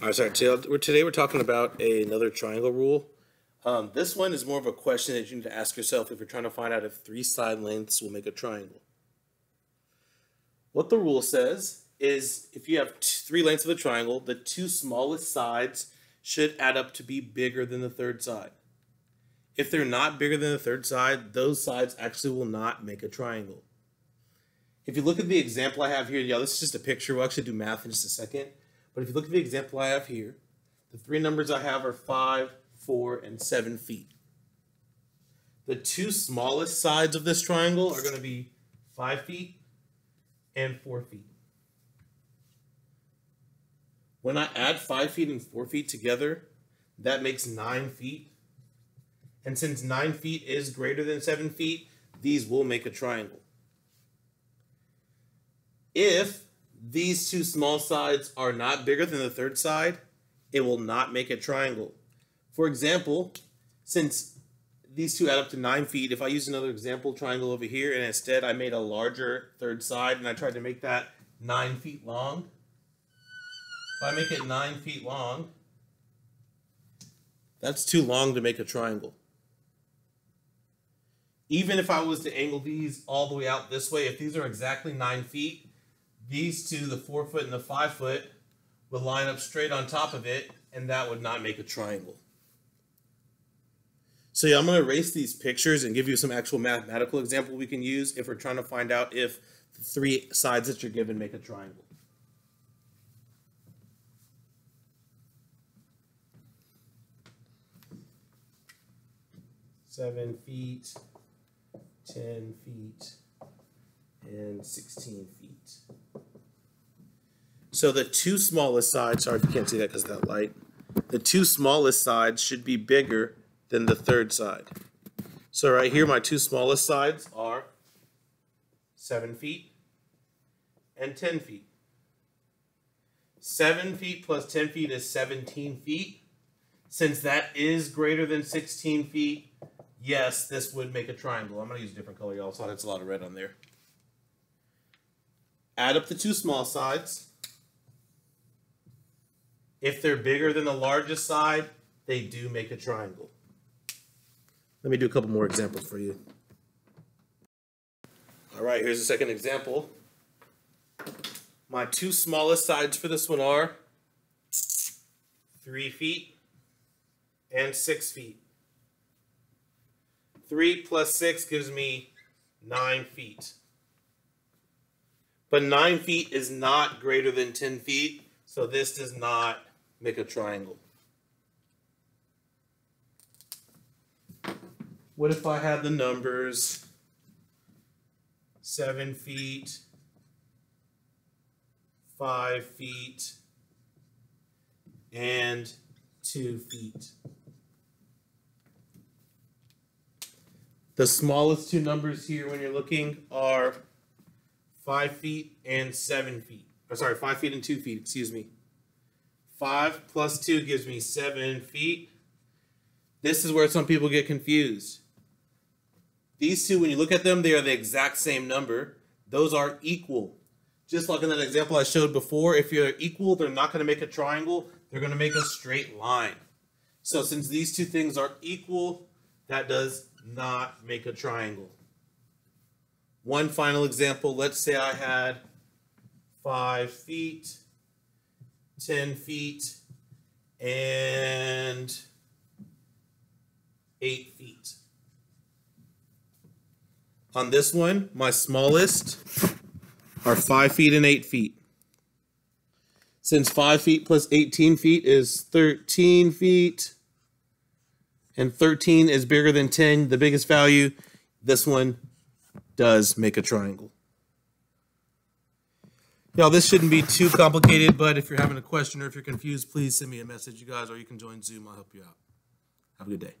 All right, sorry. Today we're, talking about a, another triangle rule. Um, this one is more of a question that you need to ask yourself if you're trying to find out if three side lengths will make a triangle. What the rule says is if you have three lengths of a triangle, the two smallest sides should add up to be bigger than the third side. If they're not bigger than the third side, those sides actually will not make a triangle. If you look at the example I have here, yeah, this is just a picture. We'll actually do math in just a second. But if you look at the example I have here, the three numbers I have are 5, 4, and 7 feet. The two smallest sides of this triangle are going to be 5 feet and 4 feet. When I add 5 feet and 4 feet together, that makes 9 feet. And since 9 feet is greater than 7 feet, these will make a triangle. If these two small sides are not bigger than the third side, it will not make a triangle. For example, since these two add up to 9 feet, if I use another example triangle over here and instead I made a larger third side and I tried to make that 9 feet long, if I make it 9 feet long, that's too long to make a triangle. Even if I was to angle these all the way out this way, if these are exactly 9 feet, these two, the four foot and the five foot, would line up straight on top of it, and that would not make a triangle. So yeah, I'm going to erase these pictures and give you some actual mathematical example we can use if we're trying to find out if the three sides that you're given make a triangle. Seven feet, 10 feet, and 16 feet. So the two smallest sides, sorry if you can't see that because that light, the two smallest sides should be bigger than the third side. So right here, my two smallest sides are 7 feet and 10 feet. 7 feet plus 10 feet is 17 feet. Since that is greater than 16 feet, yes, this would make a triangle. I'm going to use a different color, y'all, so that's a lot of red on there. Add up the two small sides. If they're bigger than the largest side, they do make a triangle. Let me do a couple more examples for you. All right, here's a second example. My two smallest sides for this one are 3 feet and 6 feet. 3 plus 6 gives me 9 feet. But 9 feet is not greater than 10 feet, so this does not make a triangle. What if I had the numbers 7 feet, 5 feet, and 2 feet? The smallest two numbers here when you're looking are 5 feet and 7 feet. Or sorry, 5 feet and 2 feet, excuse me. 5 plus 2 gives me 7 feet. This is where some people get confused. These two, when you look at them, they are the exact same number. Those are equal. Just like in that example I showed before, if you're equal, they're not going to make a triangle. They're going to make a straight line. So since these two things are equal, that does not make a triangle. One final example, let's say I had 5 feet 10 feet, and 8 feet. On this one, my smallest are 5 feet and 8 feet. Since 5 feet plus 18 feet is 13 feet, and 13 is bigger than 10, the biggest value, this one does make a triangle. Now, this shouldn't be too complicated, but if you're having a question or if you're confused, please send me a message, you guys, or you can join Zoom. I'll help you out. Have a good day.